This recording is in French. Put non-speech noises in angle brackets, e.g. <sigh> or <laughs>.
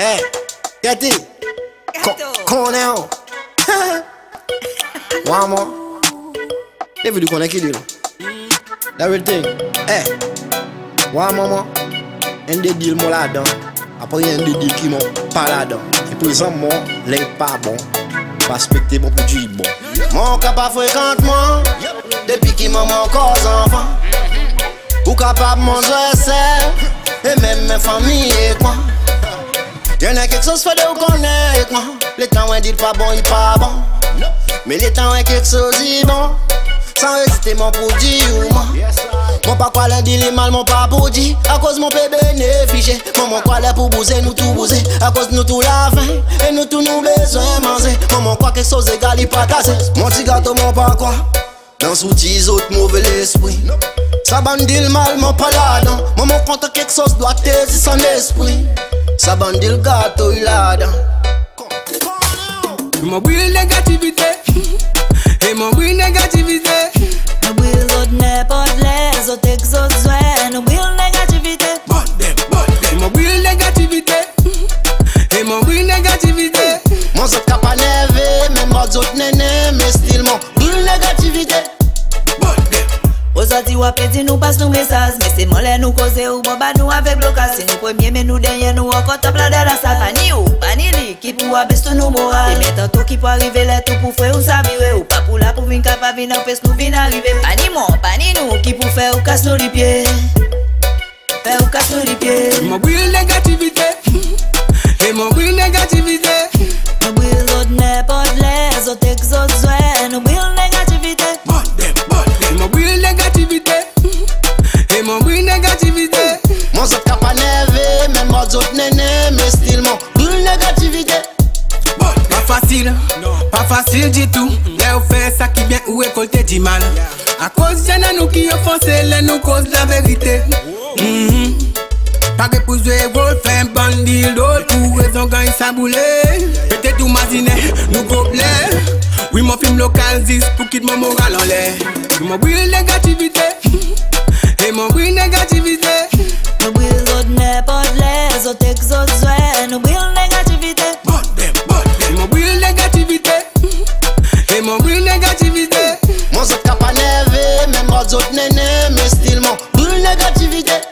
Hey. Qu'on est où? One more. They will do gonna kill you. That will thing. Hey. One more. En de dil mou la dan Apo yon de dil ki moun pa la dan E prezant moun, lè pa bon bon pou di bon frekant moun Depi ki moun moun koz anfan Ou kapab moun zwe se E men men fami ek moun Yon en kek sos fede ou konen ek moun Le tan wè pa bon, yi pa bon. Me le tan wè kek sos yi bon. San rezite moun pou di ou moun Mon pa kwa lè di li mal, mon pa pou di A koz mon pe benefije Mon mon kwa lè pou bouze, nou tou bouze A koz nou tou la fin E nou tou nou bezwen manze Mon mon kwa kek sos egal li patase Mon ti gato mon pa kwa Dans souti zot mouve l'esprit Sa bandil mal, mon pa Mon mon konta kek sos doa tezi son esprit Sa bandil gato il la dan Mon brûle négativité <laughs> Et mon brûle ou apeti nou pas nou mesaz Me se mole nou koze ou boba nou avek blokas Se nou premye men nou denye nou akot top la de la sal Pani ou, pani li, ki pou abeste nou moral. E metan tanto ki pou arrive le tou pou fwe ou savire Ou. Pa pou la pou vin kapa vin an pes nou vin arrive. Pani mon, pani nou, ki pou fwe ou kas nou li pie Fwe ou kas nou li pie Mwen bouye negativite. <laughs> E mwen bouye negativite. Mwen bouye zot ne pod le, zot ek zot zwe. Mon negativite Bon, pas facile, pas facile du tout. Là on fait ça qui bien ou récolter du mal. À cause a nous qui offensent, les nous cause la vérité. Mhm. Pas que pour jouer rôle, fait un bandit d'eau, pour raison gagne sa boule. Peut-être ou mazine, nous gobelet. Oui, mon film local 10 pour quitter mon moral en l'air. Mon brûle négativité. Et mon brûle négativité. Nou bil DJ